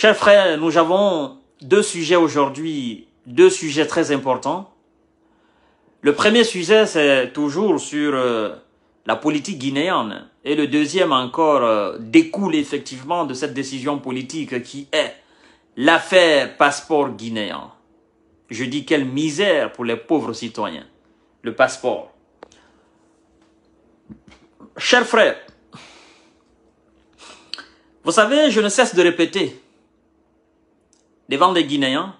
Chers frères, nous avons deux sujets aujourd'hui, deux sujets très importants. Le premier sujet, c'est toujours sur euh, la politique guinéenne. Et le deuxième encore euh, découle effectivement de cette décision politique qui est l'affaire passeport guinéen. Je dis quelle misère pour les pauvres citoyens. Le passeport. Chers frères, vous savez, je ne cesse de répéter devant les Guinéens,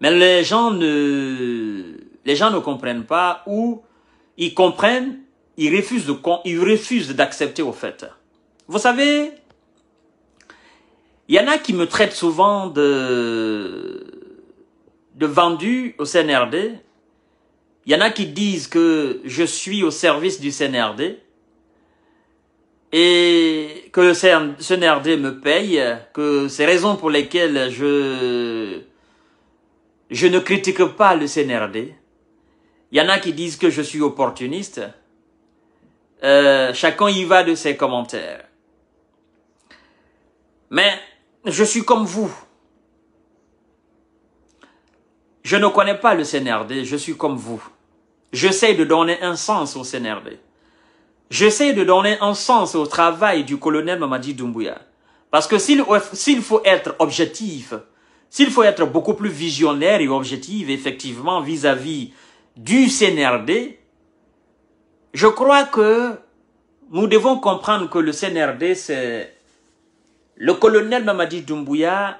mais les gens ne, les gens ne comprennent pas ou ils comprennent, ils refusent de, ils refusent d'accepter au fait. Vous savez, il y en a qui me traitent souvent de, de vendu au CNRD. Il y en a qui disent que je suis au service du CNRD et que le CNRD me paye, que c'est raison pour lesquelles je, je ne critique pas le CNRD. Il y en a qui disent que je suis opportuniste. Euh, chacun y va de ses commentaires. Mais je suis comme vous. Je ne connais pas le CNRD, je suis comme vous. J'essaie de donner un sens au CNRD. J'essaie de donner un sens au travail du colonel Mamadi Doumbouya. Parce que s'il faut être objectif, s'il faut être beaucoup plus visionnaire et objectif, effectivement, vis-à-vis du CNRD, je crois que nous devons comprendre que le CNRD, c'est le colonel Mamadi Doumbouya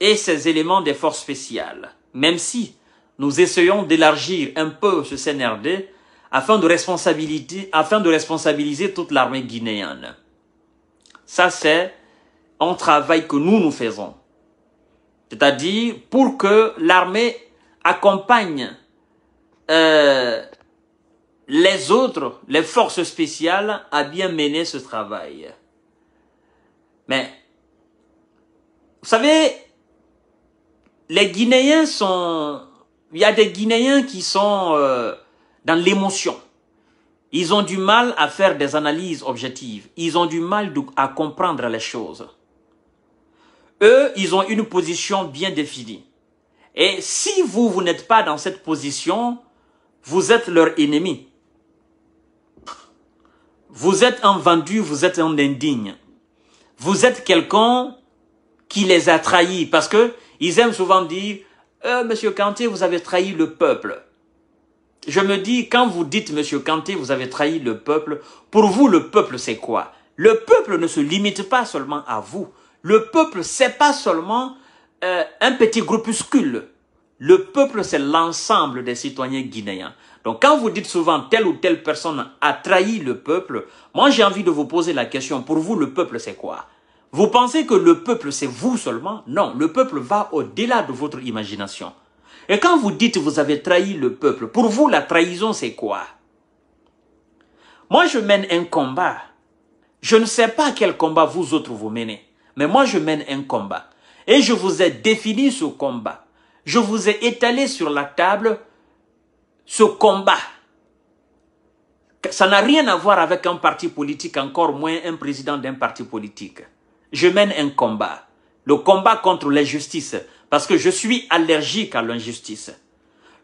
et ses éléments des forces spéciales. Même si nous essayons d'élargir un peu ce CNRD afin de, responsabiliser, afin de responsabiliser toute l'armée guinéenne. Ça, c'est un travail que nous, nous faisons. C'est-à-dire pour que l'armée accompagne euh, les autres, les forces spéciales, à bien mener ce travail. Mais, vous savez, les Guinéens sont... Il y a des Guinéens qui sont euh, dans l'émotion. Ils ont du mal à faire des analyses objectives. Ils ont du mal à comprendre les choses. Eux, ils ont une position bien définie. Et si vous, vous n'êtes pas dans cette position, vous êtes leur ennemi. Vous êtes un vendu, vous êtes un indigne. Vous êtes quelqu'un qui les a trahis parce que ils aiment souvent dire euh, Monsieur Kanté, vous avez trahi le peuple. Je me dis, quand vous dites, Monsieur Kanté, vous avez trahi le peuple, pour vous, le peuple, c'est quoi? Le peuple ne se limite pas seulement à vous. Le peuple, c'est pas seulement euh, un petit groupuscule. Le peuple, c'est l'ensemble des citoyens guinéens. Donc, quand vous dites souvent telle ou telle personne a trahi le peuple, moi, j'ai envie de vous poser la question, pour vous, le peuple, c'est quoi? Vous pensez que le peuple, c'est vous seulement? Non, le peuple va au-delà de votre imagination. Et quand vous dites vous avez trahi le peuple, pour vous, la trahison, c'est quoi? Moi, je mène un combat. Je ne sais pas quel combat vous autres vous menez, mais moi, je mène un combat. Et je vous ai défini ce combat. Je vous ai étalé sur la table ce combat. Ça n'a rien à voir avec un parti politique, encore moins un président d'un parti politique je mène un combat. Le combat contre l'injustice, parce que je suis allergique à l'injustice.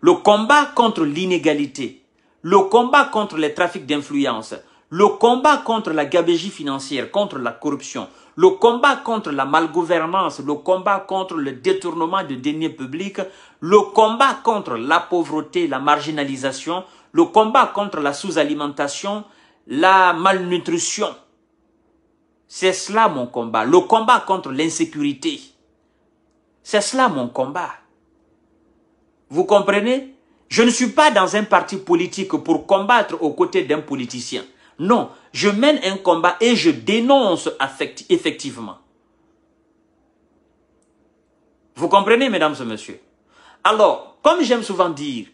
Le combat contre l'inégalité. Le combat contre les trafics d'influence. Le combat contre la gabégie financière, contre la corruption. Le combat contre la malgouvernance. Le combat contre le détournement de deniers publics. Le combat contre la pauvreté, la marginalisation. Le combat contre la sous-alimentation, la malnutrition c'est cela mon combat. Le combat contre l'insécurité. C'est cela mon combat. Vous comprenez? Je ne suis pas dans un parti politique pour combattre aux côtés d'un politicien. Non, je mène un combat et je dénonce effectivement. Vous comprenez, mesdames et messieurs? Alors, comme j'aime souvent dire,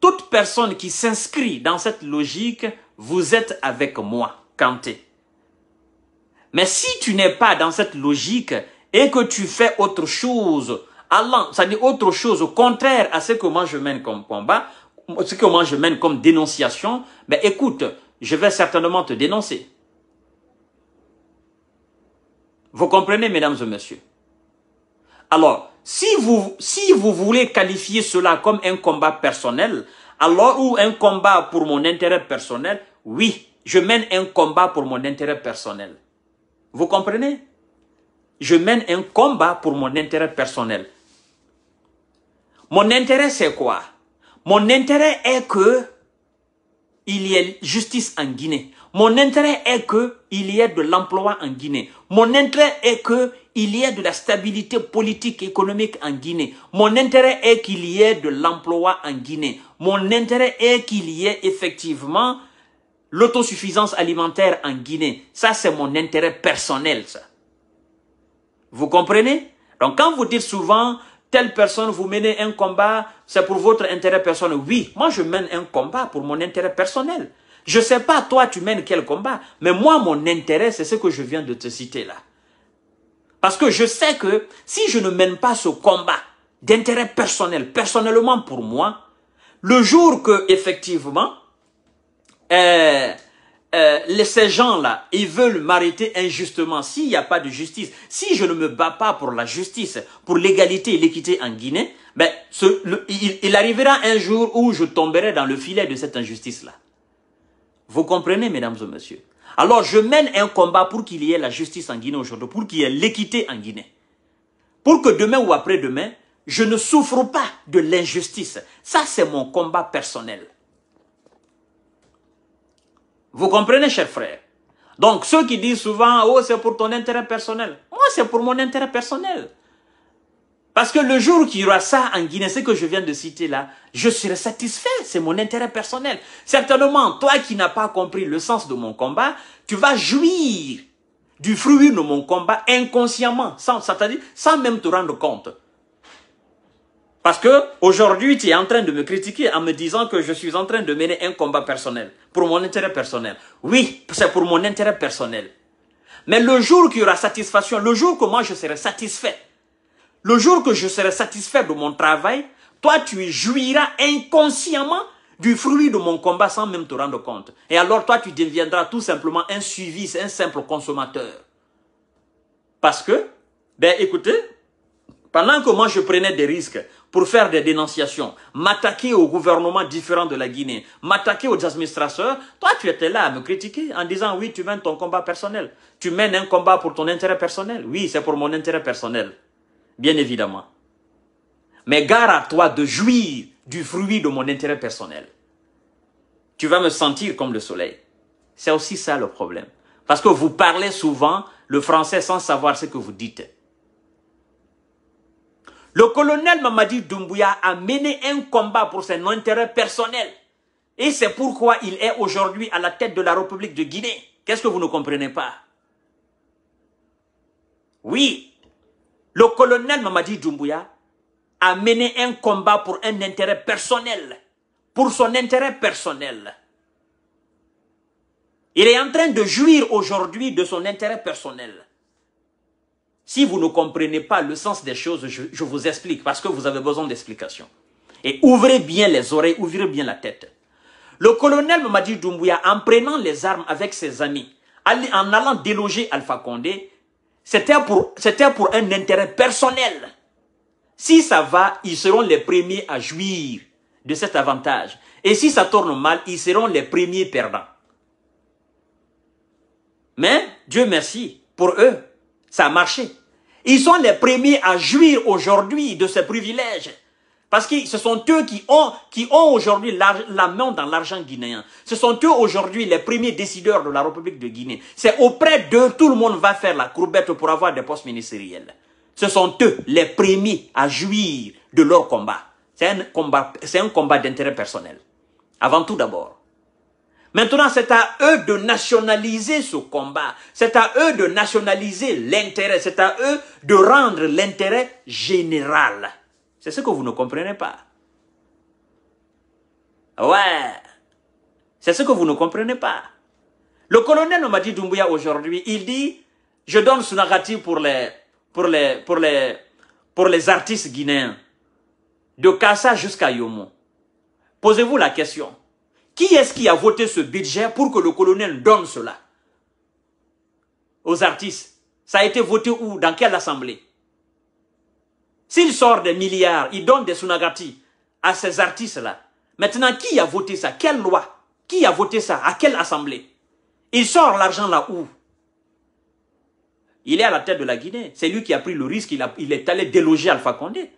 toute personne qui s'inscrit dans cette logique, vous êtes avec moi, Kanté. Mais si tu n'es pas dans cette logique et que tu fais autre chose, allant, ça dit autre chose, au contraire à ce que moi je mène comme combat, ce que moi je mène comme dénonciation, ben écoute, je vais certainement te dénoncer. Vous comprenez, mesdames et messieurs? Alors, si vous, si vous voulez qualifier cela comme un combat personnel, alors ou un combat pour mon intérêt personnel, oui, je mène un combat pour mon intérêt personnel. Vous comprenez? Je mène un combat pour mon intérêt personnel. Mon intérêt, c'est quoi? Mon intérêt est que il y ait justice en Guinée. Mon intérêt est que il y ait de l'emploi en Guinée. Mon intérêt est que il y ait de la stabilité politique et économique en Guinée. Mon intérêt est qu'il y ait de l'emploi en Guinée. Mon intérêt est qu'il y ait effectivement l'autosuffisance alimentaire en Guinée. Ça, c'est mon intérêt personnel, ça. Vous comprenez? Donc, quand vous dites souvent, telle personne, vous menez un combat, c'est pour votre intérêt personnel. Oui, moi, je mène un combat pour mon intérêt personnel. Je ne sais pas, toi, tu mènes quel combat, mais moi, mon intérêt, c'est ce que je viens de te citer là. Parce que je sais que si je ne mène pas ce combat d'intérêt personnel, personnellement pour moi, le jour que, effectivement, euh, euh, ces gens-là, ils veulent m'arrêter injustement, s'il n'y a pas de justice, si je ne me bats pas pour la justice, pour l'égalité et l'équité en Guinée, ben, ce, il, il arrivera un jour où je tomberai dans le filet de cette injustice-là. Vous comprenez, mesdames et messieurs? Alors, je mène un combat pour qu'il y ait la justice en Guinée aujourd'hui, pour qu'il y ait l'équité en Guinée. Pour que demain ou après-demain, je ne souffre pas de l'injustice. Ça, c'est mon combat personnel. Vous comprenez, chers frères Donc, ceux qui disent souvent, oh, c'est pour ton intérêt personnel. Moi, c'est pour mon intérêt personnel. Parce que le jour qu'il y aura ça en Guinée, ce que je viens de citer là, je serai satisfait, c'est mon intérêt personnel. Certainement, toi qui n'as pas compris le sens de mon combat, tu vas jouir du fruit de mon combat inconsciemment, sans, c'est-à-dire sans même te rendre compte. Parce que aujourd'hui, tu es en train de me critiquer en me disant que je suis en train de mener un combat personnel, pour mon intérêt personnel. Oui, c'est pour mon intérêt personnel. Mais le jour qu'il y aura satisfaction, le jour que moi je serai satisfait, le jour que je serai satisfait de mon travail, toi tu jouiras inconsciemment du fruit de mon combat sans même te rendre compte. Et alors toi tu deviendras tout simplement un suivi, un simple consommateur. Parce que, ben écoutez, pendant que moi je prenais des risques pour faire des dénonciations, m'attaquer au gouvernement différent de la Guinée, m'attaquer aux administrateurs, toi tu étais là à me critiquer en disant oui tu mènes ton combat personnel. Tu mènes un combat pour ton intérêt personnel. Oui c'est pour mon intérêt personnel. Bien évidemment. Mais gare à toi de jouir du fruit de mon intérêt personnel. Tu vas me sentir comme le soleil. C'est aussi ça le problème. Parce que vous parlez souvent le français sans savoir ce que vous dites. Le colonel Mamadi Doumbouya a mené un combat pour son intérêt personnel. Et c'est pourquoi il est aujourd'hui à la tête de la République de Guinée. Qu'est-ce que vous ne comprenez pas? Oui, le colonel Mamadi Doumbouya a mené un combat pour un intérêt personnel. Pour son intérêt personnel. Il est en train de jouir aujourd'hui de son intérêt personnel. Si vous ne comprenez pas le sens des choses, je, vous explique parce que vous avez besoin d'explications. Et ouvrez bien les oreilles, ouvrez bien la tête. Le colonel Mamadi Doumbouya, en prenant les armes avec ses amis, en allant déloger Alpha Condé, c'était pour, pour un intérêt personnel. Si ça va, ils seront les premiers à jouir de cet avantage. Et si ça tourne mal, ils seront les premiers perdants. Mais, Dieu merci, pour eux, ça a marché. Ils sont les premiers à jouir aujourd'hui de ces privilèges. Parce que ce sont eux qui ont, qui ont aujourd'hui la, main dans l'argent guinéen. Ce sont eux aujourd'hui les premiers décideurs de la République de Guinée. C'est auprès d'eux, tout le monde va faire la courbette pour avoir des postes ministériels. Ce sont eux les premiers à jouir de leur combat. C'est un combat, c'est un combat d'intérêt personnel. Avant tout d'abord. Maintenant, c'est à eux de nationaliser ce combat. C'est à eux de nationaliser l'intérêt. C'est à eux de rendre l'intérêt général. C'est ce que vous ne comprenez pas. Ouais. C'est ce que vous ne comprenez pas. Le colonel Nomadi Doumbouya aujourd'hui, il dit, je donne ce narratif pour les, pour les artistes guinéens. De Kassa jusqu'à Yomo. Posez-vous la question. Qui est-ce qui a voté ce budget pour que le colonel donne cela aux artistes? Ça a été voté où? Dans quelle assemblée? S'il sort des milliards, il donne des sunagati à ces artistes-là. Maintenant, qui a voté ça? Quelle loi? Qui a voté ça? À quelle assemblée? Il sort l'argent là où? Il est à la tête de la Guinée. C'est lui qui a pris le risque, il, il est allé déloger Alpha Condé.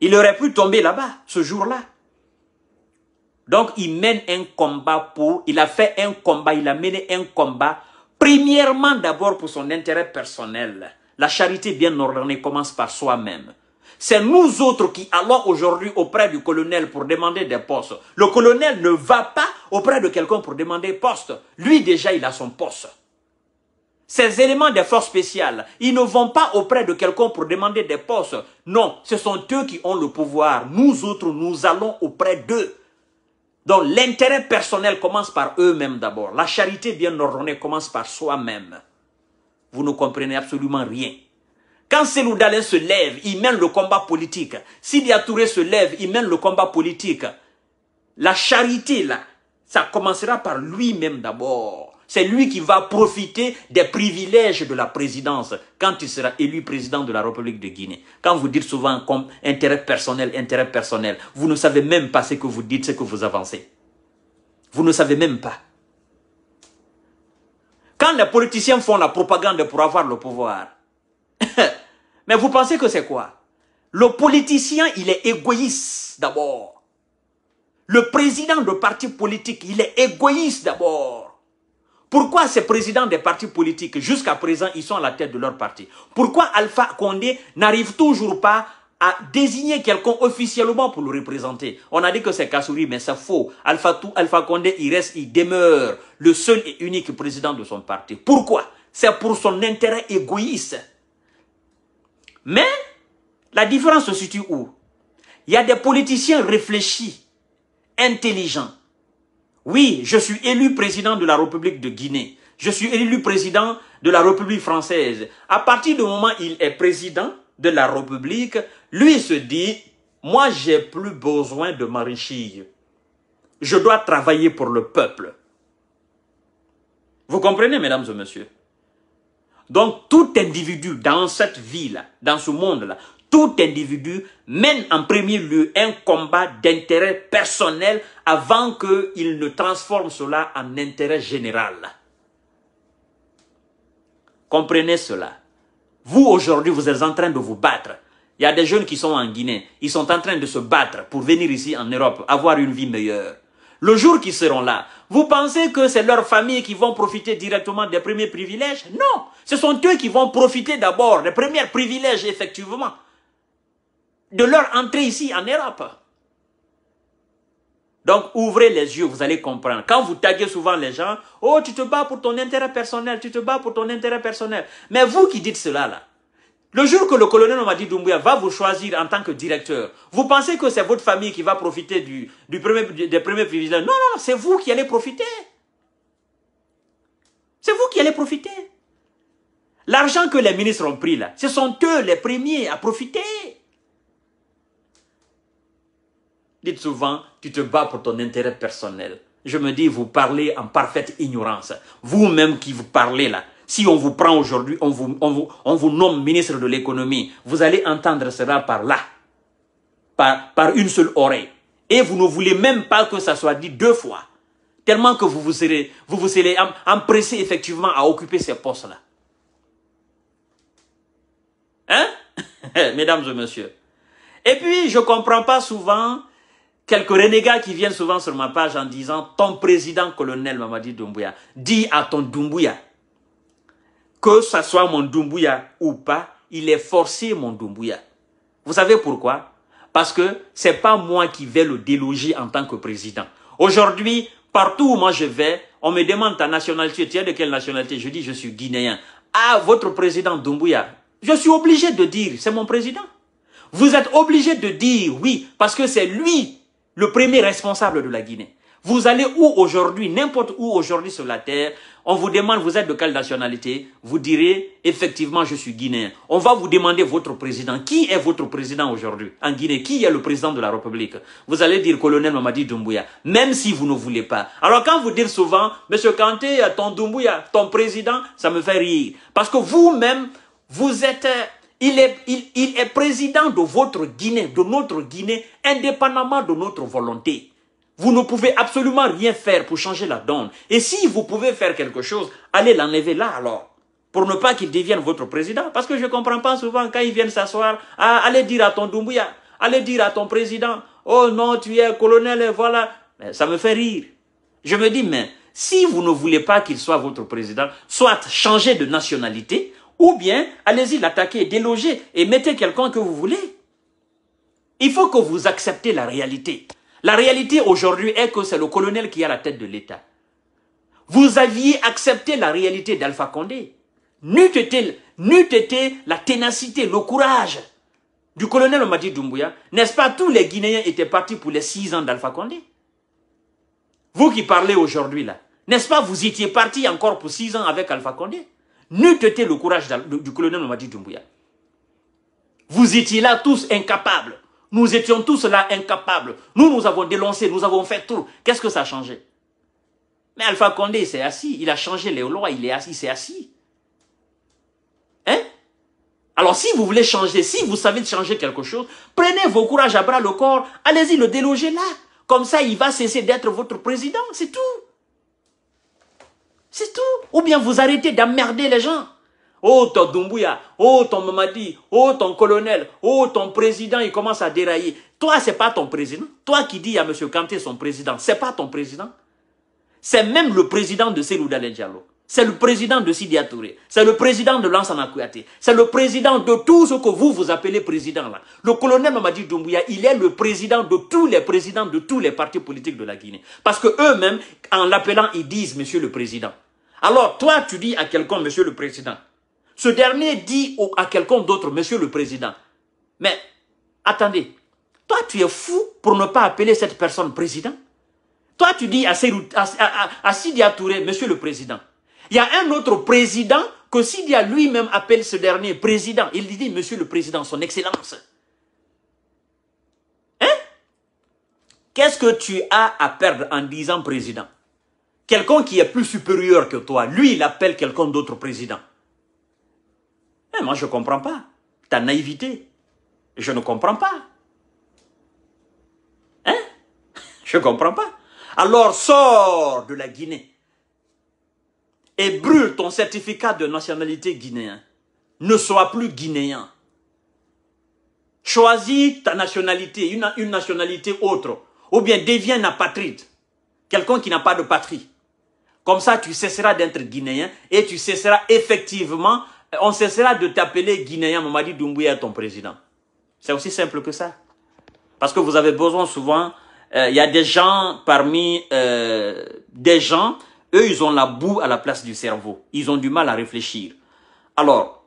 Il aurait pu tomber là-bas, ce jour-là. Donc, il mène un combat pour, il a fait un combat, il a mené un combat, premièrement d'abord pour son intérêt personnel. La charité bien ordonnée commence par soi-même. C'est nous autres qui allons aujourd'hui auprès du colonel pour demander des postes. Le colonel ne va pas auprès de quelqu'un pour demander poste. Lui déjà, il a son poste. Ces éléments des forces spéciales, ils ne vont pas auprès de quelqu'un pour demander des postes. Non, ce sont eux qui ont le pouvoir. Nous autres, nous allons auprès d'eux. Donc l'intérêt personnel commence par eux-mêmes d'abord. La charité bien ordonnée commence par soi-même. Vous ne comprenez absolument rien. Quand Selou se lève, il mène le combat politique. Sidi Touré se lève, il mène le combat politique. La charité, là, ça commencera par lui-même d'abord. C'est lui qui va profiter des privilèges de la présidence quand il sera élu président de la République de Guinée. Quand vous dites souvent comme intérêt personnel, intérêt personnel, vous ne savez même pas ce que vous dites, ce que vous avancez. Vous ne savez même pas. Quand les politiciens font la propagande pour avoir le pouvoir, mais vous pensez que c'est quoi? Le politicien, il est égoïste d'abord. Le président de parti politique, il est égoïste d'abord. Pourquoi ces présidents des partis politiques, jusqu'à présent, ils sont à la tête de leur parti? Pourquoi Alpha Condé n'arrive toujours pas à désigner quelqu'un officiellement pour le représenter? On a dit que c'est Kassouri, mais c'est faux. Alpha, Alpha Condé, il reste, il demeure le seul et unique président de son parti. Pourquoi? C'est pour son intérêt égoïste. Mais la différence se situe où? Il y a des politiciens réfléchis, intelligents. Oui, je suis élu président de la République de Guinée. Je suis élu président de la République française. À partir du moment où il est président de la République, lui se dit, moi j'ai plus besoin de m'enrichir. Je dois travailler pour le peuple. Vous comprenez, mesdames et messieurs? Donc tout individu dans cette vie-là, dans ce monde-là, tout individu mène en premier lieu un combat d'intérêt personnel avant qu'il ne transforme cela en intérêt général. Comprenez cela. Vous aujourd'hui, vous êtes en train de vous battre. Il y a des jeunes qui sont en Guinée, ils sont en train de se battre pour venir ici en Europe, avoir une vie meilleure. Le jour qu'ils seront là, vous pensez que c'est leur famille qui vont profiter directement des premiers privilèges? Non, ce sont eux qui vont profiter d'abord des premiers privilèges, effectivement, de leur entrée ici en Europe. Donc, ouvrez les yeux, vous allez comprendre. Quand vous taguez souvent les gens, oh, tu te bats pour ton intérêt personnel, tu te bats pour ton intérêt personnel. Mais vous qui dites cela, là, le jour que le colonel Omadi Doumbouya va vous choisir en tant que directeur, vous pensez que c'est votre famille qui va profiter du, du premier, des premiers privilèges? Non, non, c'est vous qui allez profiter. C'est vous qui allez profiter. L'argent que les ministres ont pris là, ce sont eux les premiers à profiter. Dites souvent, tu te bats pour ton intérêt personnel. Je me dis, vous parlez en parfaite ignorance. Vous-même qui vous parlez là, si on vous prend aujourd'hui, on vous, on, vous, nomme ministre de l'économie, vous allez entendre cela par là, par, par une seule oreille. Et vous ne voulez même pas que ça soit dit deux fois. Tellement que vous vous serez, vous vous serez empressé effectivement à occuper ces postes-là. Hein? Mesdames et messieurs. Et puis, je ne comprends pas souvent quelques renégats qui viennent souvent sur ma page en disant « Ton président colonel Mamadi Doumbouya, dis à ton Doumbouya que ce soit mon Doumbouya ou pas, il est forcé mon Doumbouya. Vous savez pourquoi? Parce que c'est pas moi qui vais le déloger en tant que président. Aujourd'hui, partout où moi je vais, on me demande ta nationalité. Tu es de quelle nationalité? Je dis je suis guinéen. Ah, votre président Doumbouya. Je suis obligé de dire, c'est mon président. Vous êtes obligé de dire oui, parce que c'est lui le premier responsable de la Guinée. Vous allez où aujourd'hui, n'importe où aujourd'hui sur la terre, On vous demande, vous êtes de quelle nationalité Vous direz, effectivement, je suis guinéen. On va vous demander votre président. Qui est votre président aujourd'hui en Guinée? Qui est le président de la République? Vous allez dire colonel Mamadi Doumbouya, même si vous ne voulez pas. Alors quand vous dites souvent, Monsieur Kanté, ton Doumbouya, ton président, ça me fait rire. Parce que vous-même, vous êtes... Il est, président de votre Guinée, de notre Guinée, indépendamment de notre volonté. Vous ne pouvez absolument rien faire pour changer la donne. Et si vous pouvez faire quelque chose, allez l'enlever là alors. Pour ne pas qu'il devienne votre président. Parce que je ne comprends pas souvent quand ils viennent s'asseoir, ah, allez dire à ton Doumbouya, allez dire à ton président, oh non, tu es colonel et voilà. Ça me fait rire. Je me dis, mais si vous ne voulez pas qu'il soit votre président, soit changez de nationalité, ou bien allez-y l'attaquer, déloger et mettez quelqu'un que vous voulez. Il faut que vous acceptez la réalité. La réalité aujourd'hui est que c'est le colonel qui a la tête de l'État. Vous aviez accepté la réalité d'Alpha Condé. N'eût été, été la ténacité, le courage du colonel Omadi Doumbouya, n'est-ce pas tous les Guinéens étaient partis pour les six ans d'Alpha Condé? Vous qui parlez aujourd'hui là, n'est-ce pas vous étiez partis encore pour six ans avec Alpha Condé? N'eût été le courage du colonel Omadi Doumbouya. Vous étiez là tous incapables nous étions tous là incapables. Nous, nous avons dénoncé, nous avons fait tout. Qu'est-ce que ça a changé? Mais Alpha Condé s'est assis. Il a changé les lois, il est assis, s'est assis. Hein? Alors si vous voulez changer, si vous savez changer quelque chose, prenez vos courage à bras le corps, allez-y le déloger là. Comme ça, il va cesser d'être votre président, c'est tout. C'est tout. Ou bien vous arrêtez d'emmerder les gens. Oh ton Dumbuya, oh ton Mamadi, oh ton colonel, oh ton président, il commence à dérailler. Toi, c'est pas ton président. Toi qui dis à M. Kanté son président, c'est pas ton président. C'est même le président de Selou Diallo. C'est le président de Sidi Touré. C'est le président de Lansana Kouyaté. C'est le président de tout ce que vous, vous appelez président là. Le colonel Mamadi Doumbouya, il est le président de tous les présidents de tous les partis politiques de la Guinée. Parce que eux-mêmes, en l'appelant, ils disent Monsieur le Président. Alors, toi, tu dis à quelqu'un Monsieur le Président. Ce dernier dit à quelqu'un d'autre, Monsieur le Président, mais attendez, toi tu es fou pour ne pas appeler cette personne président Toi tu dis à, à, Sidia Touré, Monsieur le Président. Il y a un autre président que Sidia lui-même appelle ce dernier président. Il dit, Monsieur le Président, son Excellence. Hein? Qu'est-ce que tu as à perdre en disant président? Quelqu'un qui est plus supérieur que toi, lui, il appelle quelqu'un d'autre président. Mais moi, je ne comprends pas. Ta naïveté. Je ne comprends pas. Hein? Je ne comprends pas. Alors, sors de la Guinée et brûle ton certificat de nationalité guinéen. Ne sois plus guinéen. Choisis ta nationalité, une, une nationalité autre. Ou bien deviens apatride. Quelqu'un qui n'a pas de patrie. Comme ça, tu cesseras d'être guinéen et tu cesseras effectivement on cessera de t'appeler Guinéen Mamadi Doumbouya ton président. C'est aussi simple que ça. Parce que vous avez besoin souvent, euh, il y a des gens parmi euh, des gens, eux ils ont la boue à la place du cerveau. Ils ont du mal à réfléchir. Alors,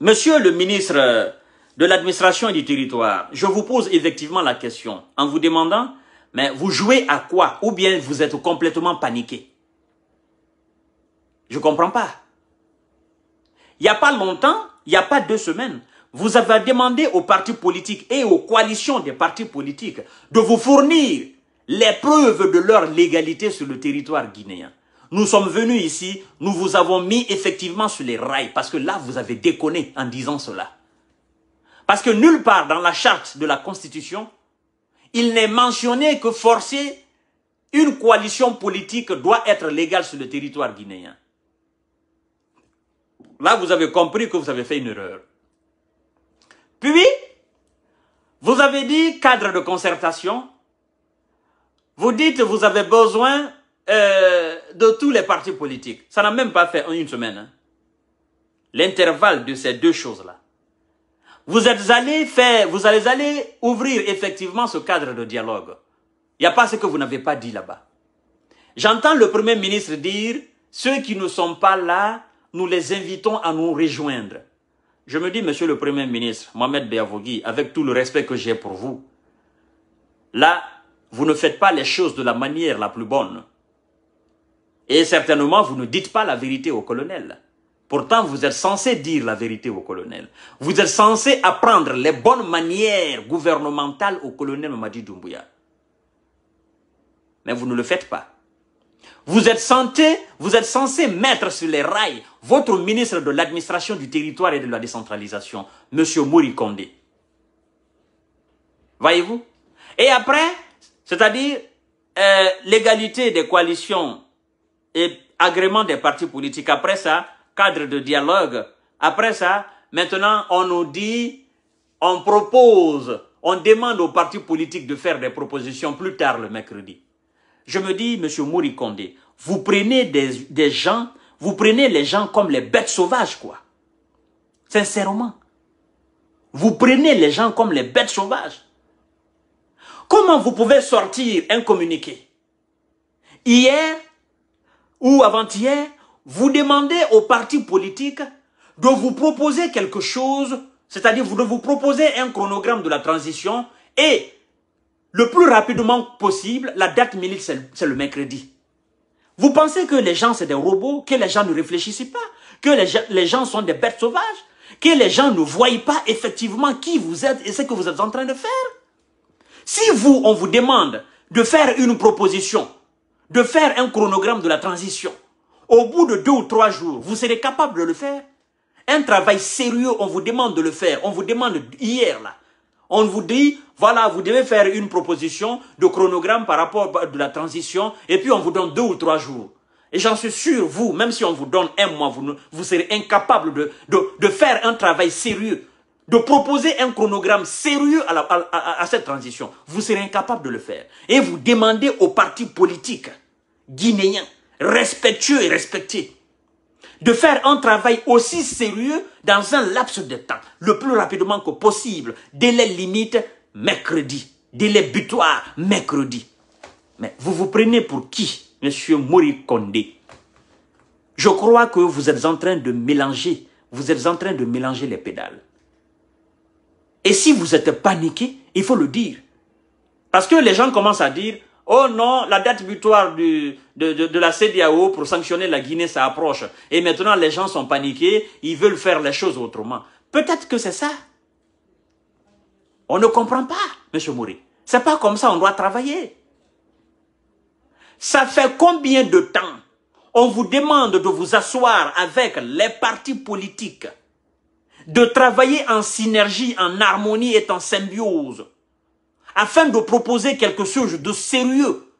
monsieur le ministre de l'administration et du territoire, je vous pose effectivement la question en vous demandant, mais vous jouez à quoi? Ou bien vous êtes complètement paniqué? Je comprends pas. Il n'y a pas longtemps, il n'y a pas deux semaines, vous avez demandé aux partis politiques et aux coalitions des partis politiques de vous fournir les preuves de leur légalité sur le territoire guinéen. Nous sommes venus ici, nous vous avons mis effectivement sur les rails, parce que là, vous avez déconné en disant cela. Parce que nulle part dans la charte de la Constitution, il n'est mentionné que forcer une coalition politique doit être légale sur le territoire guinéen. Là, vous avez compris que vous avez fait une erreur. Puis, vous avez dit cadre de concertation. Vous dites vous avez besoin euh, de tous les partis politiques. Ça n'a même pas fait une semaine. Hein. L'intervalle de ces deux choses-là. Vous êtes faire, vous allez aller ouvrir effectivement ce cadre de dialogue. Il n'y a pas ce que vous n'avez pas dit là-bas. J'entends le Premier ministre dire, ceux qui ne sont pas là nous les invitons à nous rejoindre. Je me dis, Monsieur le Premier ministre, Mohamed Beavogui, avec tout le respect que j'ai pour vous, là, vous ne faites pas les choses de la manière la plus bonne. Et certainement, vous ne dites pas la vérité au colonel. Pourtant, vous êtes censé dire la vérité au colonel. Vous êtes censé apprendre les bonnes manières gouvernementales au colonel Mamadi Doumbouya. Mais vous ne le faites pas. Vous êtes censé, mettre sur les rails votre ministre de l'administration du territoire et de la décentralisation, M. Mouri. Voyez-vous? Et après, c'est-à-dire euh, l'égalité des coalitions et agrément des partis politiques. Après ça, cadre de dialogue. Après ça, maintenant, on nous dit, on propose, on demande aux partis politiques de faire des propositions plus tard le mercredi. Je me dis, Monsieur Mouri Kondé, vous prenez des, des gens, vous prenez les gens comme les bêtes sauvages, quoi. Sincèrement. Vous prenez les gens comme les bêtes sauvages. Comment vous pouvez sortir un communiqué Hier ou avant-hier, vous demandez aux partis politiques de vous proposer quelque chose, c'est-à-dire de vous proposer un chronogramme de la transition et le plus rapidement possible, la date minute, c'est le mercredi. Vous pensez que les gens, c'est des robots, que les gens ne réfléchissent pas, que les gens sont des bêtes sauvages, que les gens ne voient pas effectivement qui vous êtes et ce que vous êtes en train de faire Si vous, on vous demande de faire une proposition, de faire un chronogramme de la transition, au bout de deux ou trois jours, vous serez capable de le faire. Un travail sérieux, on vous demande de le faire. On vous demande hier, là. On vous dit, voilà, vous devez faire une proposition de chronogramme par rapport à la transition, et puis on vous donne deux ou trois jours. Et j'en suis sûr, vous, même si on vous donne un mois, vous, vous serez incapable de, faire un travail sérieux, de proposer un chronogramme sérieux à, cette transition. Vous serez incapable de le faire. Et vous demandez aux partis politiques guinéens respectueux et respecté, de faire un travail aussi sérieux dans un laps de temps, le plus rapidement que possible, délai limite mercredi, délai butoir mercredi. Mais vous vous prenez pour qui, monsieur Mori Kondé? Je crois que vous êtes en train de mélanger, vous êtes en train de mélanger les pédales. Et si vous êtes paniqué, il faut le dire. Parce que les gens commencent à dire, Oh non, la date butoir de, de, la CDAO pour sanctionner la Guinée, ça approche. Et maintenant, les gens sont paniqués, ils veulent faire les choses autrement. Peut-être que c'est ça. On ne comprend pas, M. Moury. C'est pas comme ça on doit travailler. Ça fait combien de temps on vous demande de vous asseoir avec les partis politiques, de travailler en synergie, en harmonie et en symbiose afin de proposer quelque chose de sérieux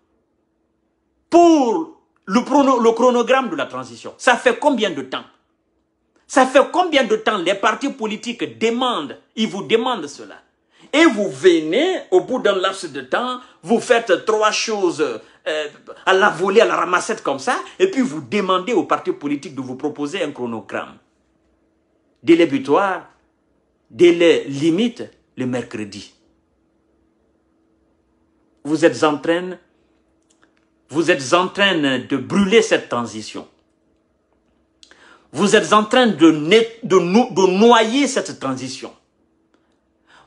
pour le, chronogramme de la transition. Ça fait combien de temps? Ça fait combien de temps les partis politiques demandent, ils vous demandent cela? Et vous venez, au bout d'un laps de temps, vous faites trois choses euh, à la volée, à la ramassette comme ça, et puis vous demandez aux partis politiques de vous proposer un chronogramme. Délai butoir, délai limite, le mercredi vous êtes en train, vous êtes en train de brûler cette transition. Vous êtes en train de, de, noyer cette transition.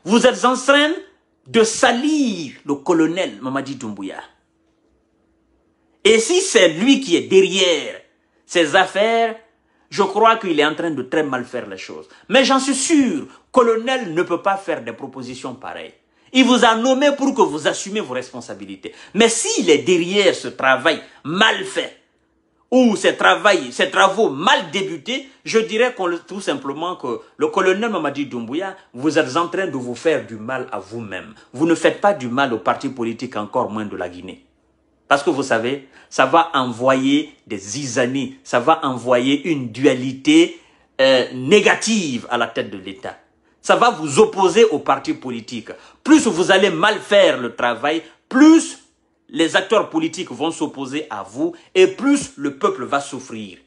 Vous êtes en train de salir le colonel Mamadi Doumbouya. Et si c'est lui qui est derrière ces affaires, je crois qu'il est en train de très mal faire les choses. Mais j'en suis sûr, colonel ne peut pas faire des propositions pareilles. Il vous a nommé pour que vous assumez vos responsabilités. Mais s'il est derrière ce travail mal fait, ou ces travaux mal débutés, je dirais tout simplement que le colonel Mamadi Doumbouya, vous êtes en train de vous faire du mal à vous-même. Vous ne faites pas du mal au parti politique, encore moins de la Guinée. Parce que vous savez, ça va envoyer des zizanies, ça va envoyer une dualité euh, négative à la tête de l'État ça va vous opposer au parti politique. Plus vous allez mal faire le travail, plus les acteurs politiques vont s'opposer à vous et plus le peuple va souffrir.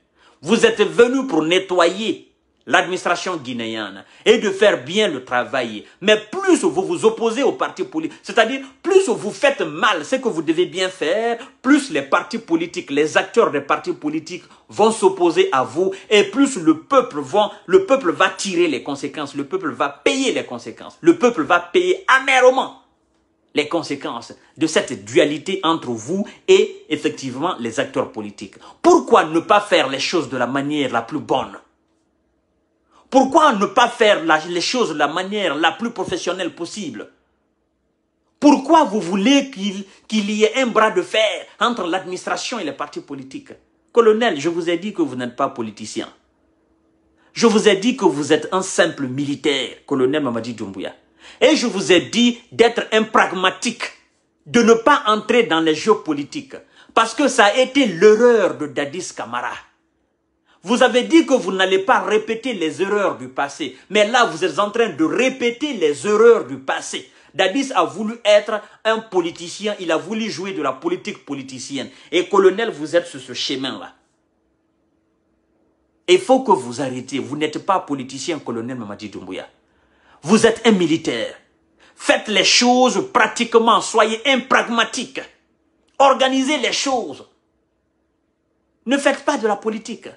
Vous êtes venu pour nettoyer l'administration guinéenne et de faire bien le travail. Mais plus vous vous opposez aux partis politiques, c'est-à-dire plus vous faites mal ce que vous devez bien faire, plus les partis politiques, les acteurs des partis politiques vont s'opposer à vous et plus le peuple, va, le peuple va tirer les conséquences, le peuple va payer les conséquences, le peuple va payer amèrement les conséquences de cette dualité entre vous et effectivement les acteurs politiques. Pourquoi ne pas faire les choses de la manière la plus bonne? Pourquoi ne pas faire les choses de la manière la plus professionnelle possible? Pourquoi vous voulez qu'il y ait un bras de fer entre l'administration et les partis politiques? Colonel, je vous ai dit que vous n'êtes pas politicien. Je vous ai dit que vous êtes un simple militaire, colonel Mamadi Doumbouya. Et je vous ai dit d'être un de ne pas entrer dans les jeux politiques. Parce que ça a été l'erreur de Dadis Kamara. Vous avez dit que vous n'allez pas répéter les erreurs du passé. Mais là, vous êtes en train de répéter les erreurs du passé. Dadis a voulu être un politicien, il a voulu jouer de la politique politicienne. Et colonel, vous êtes sur ce chemin-là. Il faut que vous arrêtiez. Vous n'êtes pas politicien, colonel Mamadi Doumbouya. Vous êtes un militaire. Faites les choses pratiquement. Soyez un pragmatique. Organisez les choses. Ne faites pas de la politique.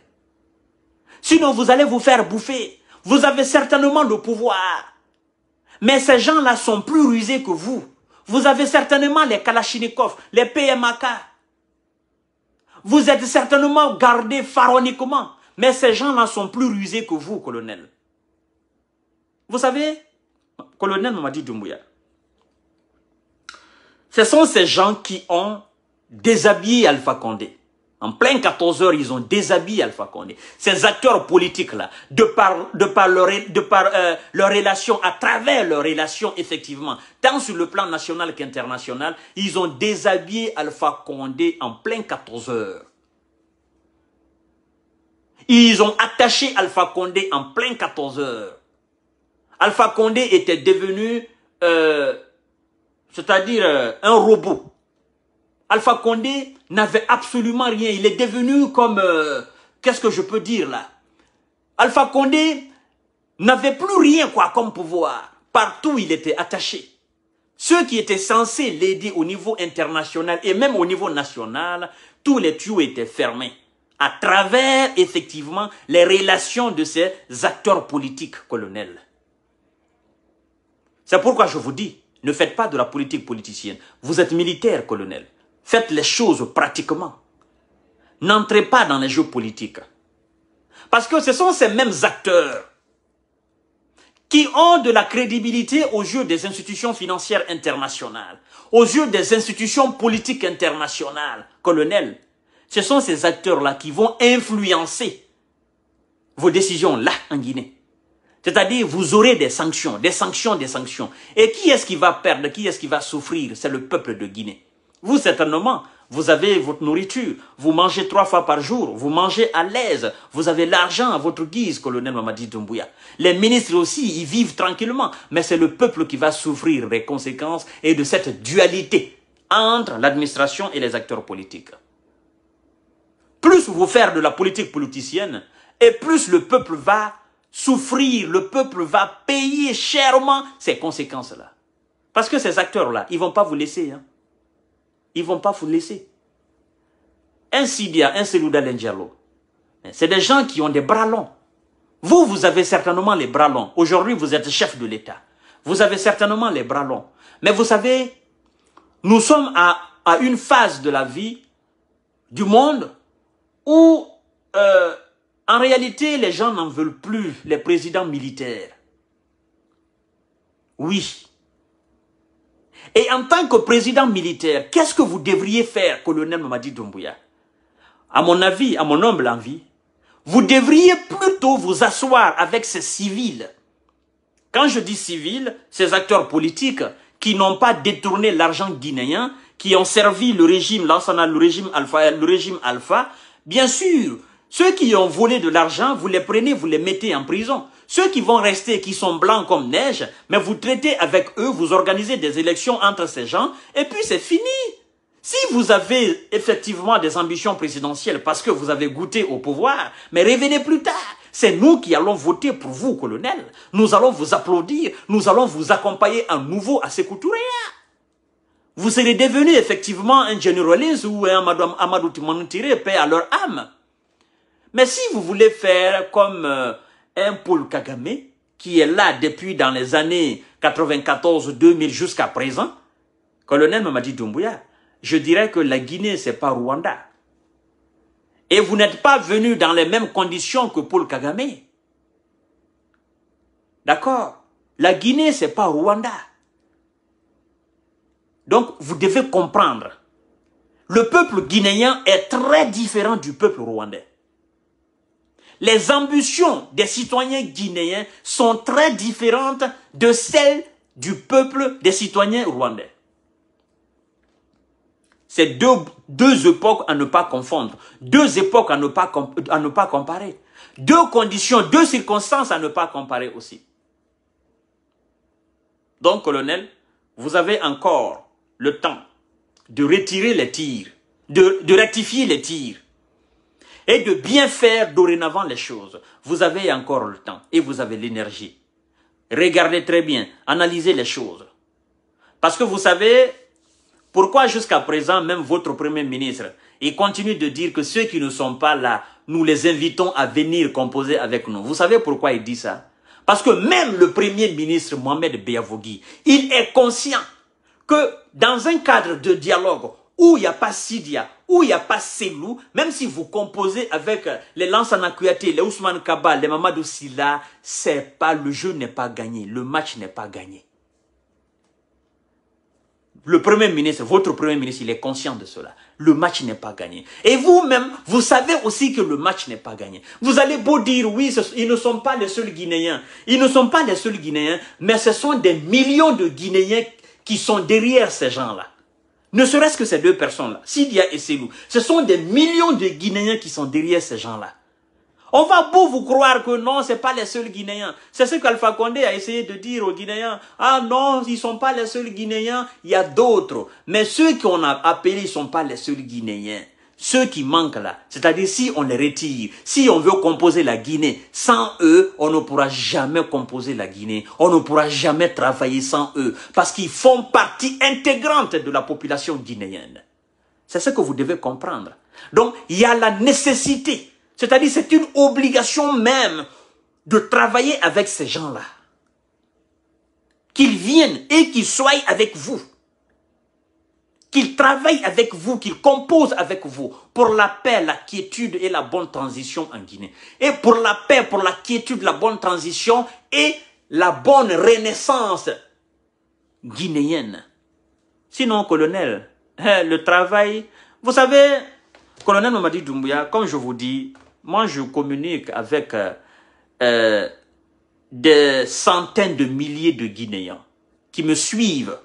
Sinon, vous allez vous faire bouffer. Vous avez certainement le pouvoir. Mais ces gens-là sont plus rusés que vous. Vous avez certainement les Kalachnikov, les PMAK. Vous êtes certainement gardés pharaoniquement. Mais ces gens-là sont plus rusés que vous, colonel. Vous savez, colonel Mamadi Doumbouya, ce sont ces gens qui ont déshabillé Alpha Condé. En plein 14 heures, ils ont déshabillé Alpha Condé. Ces acteurs politiques-là, de par, de par, leur, de par euh, leur relation, à travers leur relation, effectivement, tant sur le plan national qu'international, ils ont déshabillé Alpha Condé en plein 14 heures. Ils ont attaché Alpha Condé en plein 14 heures. Alpha Condé était devenu, euh, c'est-à-dire euh, un robot. Alpha Condé n'avait absolument rien. Il est devenu comme, euh, qu'est-ce que je peux dire là? Alpha Condé n'avait plus rien quoi comme pouvoir. Partout il était attaché. Ceux qui étaient censés l'aider au niveau international et même au niveau national, tous les tuyaux étaient fermés à travers effectivement les relations de ces acteurs politiques colonels. C'est pourquoi je vous dis, ne faites pas de la politique politicienne. Vous êtes militaire, colonel. Faites les choses pratiquement. N'entrez pas dans les jeux politiques. Parce que ce sont ces mêmes acteurs qui ont de la crédibilité aux yeux des institutions financières internationales, aux yeux des institutions politiques internationales, colonel. Ce sont ces acteurs-là qui vont influencer vos décisions là en Guinée. C'est-à-dire, vous aurez des sanctions, des sanctions, des sanctions. Et qui est-ce qui va perdre, qui est-ce qui va souffrir? C'est le peuple de Guinée. Vous, certainement, vous avez votre nourriture, vous mangez trois fois par jour, vous mangez à l'aise, vous avez l'argent à votre guise, colonel Mamadi Doumbouya. Les ministres aussi, ils vivent tranquillement, mais c'est le peuple qui va souffrir des conséquences et de cette dualité entre l'administration et les acteurs politiques. Plus vous faire de la politique politicienne, et plus le peuple va souffrir, le peuple va payer chèrement ces conséquences-là. Parce que ces acteurs-là, ils vont pas vous laisser. Hein. Ils vont pas vous laisser. Un Sidia, un Selouda Lendialo, c'est des gens qui ont des bras longs. Vous, vous avez certainement les bras longs. Aujourd'hui, vous êtes chef de l'État. Vous avez certainement les bras longs. Mais vous savez, nous sommes à, à une phase de la vie du monde où euh, en réalité, les gens n'en veulent plus, les présidents militaires. Oui. Et en tant que président militaire, qu'est-ce que vous devriez faire, colonel Mamadi Doumbouya? À mon avis, à mon humble envie, vous devriez plutôt vous asseoir avec ces civils. Quand je dis civils, ces acteurs politiques qui n'ont pas détourné l'argent guinéen, qui ont servi le régime, le régime alpha, le régime alpha, bien sûr, ceux qui ont volé de l'argent, vous les prenez, vous les mettez en prison. Ceux qui vont rester, qui sont blancs comme neige, mais vous traitez avec eux, vous organisez des élections entre ces gens, et puis c'est fini. Si vous avez effectivement des ambitions présidentielles parce que vous avez goûté au pouvoir, mais revenez plus tard. C'est nous qui allons voter pour vous, colonel. Nous allons vous applaudir, nous allons vous accompagner à nouveau à Sécoutouréa. Vous serez devenu effectivement un généraliste ou un Amadou Timanoutire, paix à leur âme. Mais si vous voulez faire comme euh, un Paul Kagame, qui est là depuis dans les années 94-2000 jusqu'à présent, colonel Mamadi Doumbouya, je dirais que la Guinée, c'est pas Rwanda. Et vous n'êtes pas venu dans les mêmes conditions que Paul Kagame. D'accord? La Guinée, c'est pas Rwanda. Donc, vous devez comprendre. Le peuple guinéen est très différent du peuple rwandais. Les ambitions des citoyens guinéens sont très différentes de celles du peuple des citoyens rwandais. C'est deux, époques à ne pas confondre, deux époques à ne pas, à ne pas comparer, deux conditions, deux circonstances à ne pas comparer aussi. Donc, colonel, vous avez encore le temps de retirer les tirs, de, de rectifier les tirs et de bien faire dorénavant les choses. Vous avez encore le temps et vous avez l'énergie. Regardez très bien, analysez les choses. Parce que vous savez, pourquoi jusqu'à présent, même votre Premier ministre, il continue de dire que ceux qui ne sont pas là, nous les invitons à venir composer avec nous. Vous savez pourquoi il dit ça? Parce que même le Premier ministre Mohamed Beavogui, il est conscient que dans un cadre de dialogue où il n'y a pas Sidia, où il n'y a pas Selou, même si vous composez avec les Lansana Kouyaté, les Ousmane Kaba, les Mamadou Silla, c'est pas, le jeu n'est pas gagné, le match n'est pas gagné. Le premier ministre, votre premier ministre, il est conscient de cela. Le match n'est pas gagné. Et vous-même, vous savez aussi que le match n'est pas gagné. Vous allez beau dire, oui, ils ne sont pas les seuls Guinéens. Ils ne sont pas les seuls Guinéens, mais ce sont des millions de Guinéens qui sont derrière ces gens-là. Ne serait-ce que ces deux personnes-là, Sidia et Selou, ce sont des millions de Guinéens qui sont derrière ces gens-là. On va beau vous croire que non, ce pas les seuls Guinéens. C'est ce qu'Alpha Condé a essayé de dire aux Guinéens. Ah non, ils sont pas les seuls Guinéens, il y a d'autres. Mais ceux qu'on a appelés sont pas les seuls Guinéens. Ceux qui manquent là, c'est-à-dire si on les retire, si on veut composer la Guinée, sans eux, on ne pourra jamais composer la Guinée. On ne pourra jamais travailler sans eux. Parce qu'ils font partie intégrante de la population guinéenne. C'est ce que vous devez comprendre. Donc, il y a la nécessité c'est-à-dire c'est une obligation même de travailler avec ces gens-là. Qu'ils viennent et qu'ils soient avec vous. Qu'ils travaillent avec vous, qu'ils composent avec vous pour la paix, la quiétude et la bonne transition en Guinée. Et pour la paix, pour la quiétude, la bonne transition et la bonne renaissance guinéenne. Sinon, colonel, hein, le travail, vous savez, colonel Mamadi Doumbouya, comme je vous dis, moi, je communique avec euh, euh, des centaines de milliers de Guinéens qui me suivent,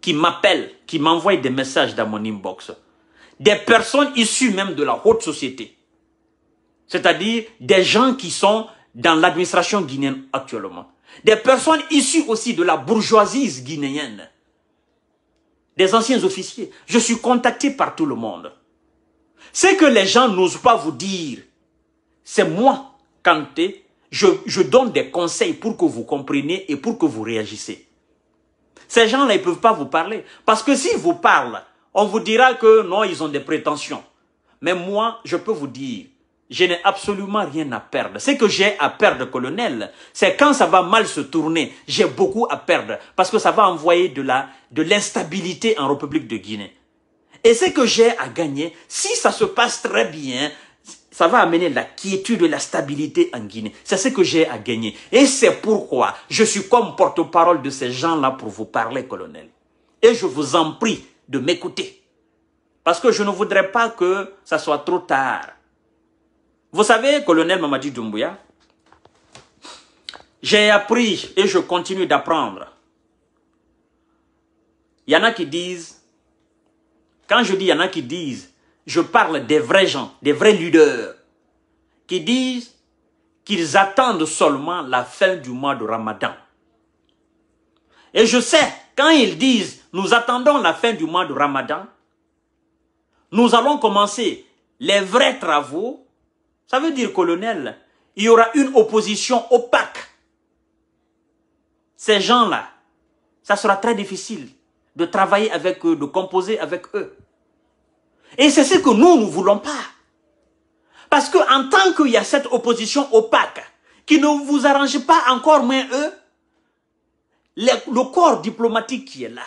qui m'appellent, qui m'envoient des messages dans mon inbox. Des personnes issues même de la haute société. C'est-à-dire des gens qui sont dans l'administration guinéenne actuellement. Des personnes issues aussi de la bourgeoisie guinéenne. Des anciens officiers. Je suis contacté par tout le monde. Ce que les gens n'osent pas vous dire, c'est moi, Kanté, je, je donne des conseils pour que vous compreniez et pour que vous réagissez. Ces gens-là, ils ne peuvent pas vous parler. Parce que s'ils vous parlent, on vous dira que non, ils ont des prétentions. Mais moi, je peux vous dire, je n'ai absolument rien à perdre. Ce que j'ai à perdre, colonel, c'est quand ça va mal se tourner, j'ai beaucoup à perdre. Parce que ça va envoyer de la de l'instabilité en République de Guinée. Et ce que j'ai à gagner, si ça se passe très bien, ça va amener la quiétude et la stabilité en Guinée. C'est ce que j'ai à gagner. Et c'est pourquoi je suis comme porte-parole de ces gens-là pour vous parler, colonel. Et je vous en prie de m'écouter. Parce que je ne voudrais pas que ça soit trop tard. Vous savez, colonel Mamadi Doumbouya, j'ai appris et je continue d'apprendre. Il y en a qui disent quand je dis, il y en a qui disent, je parle des vrais gens, des vrais leaders, qui disent qu'ils attendent seulement la fin du mois de Ramadan. Et je sais, quand ils disent, nous attendons la fin du mois de Ramadan, nous allons commencer les vrais travaux, ça veut dire, colonel, il y aura une opposition opaque. Ces gens-là, ça sera très difficile de travailler avec eux, de composer avec eux. Et c'est ce que nous, ne voulons pas. Parce que en tant qu'il y a cette opposition opaque, qui ne vous arrange pas encore moins eux, le, corps diplomatique qui est là,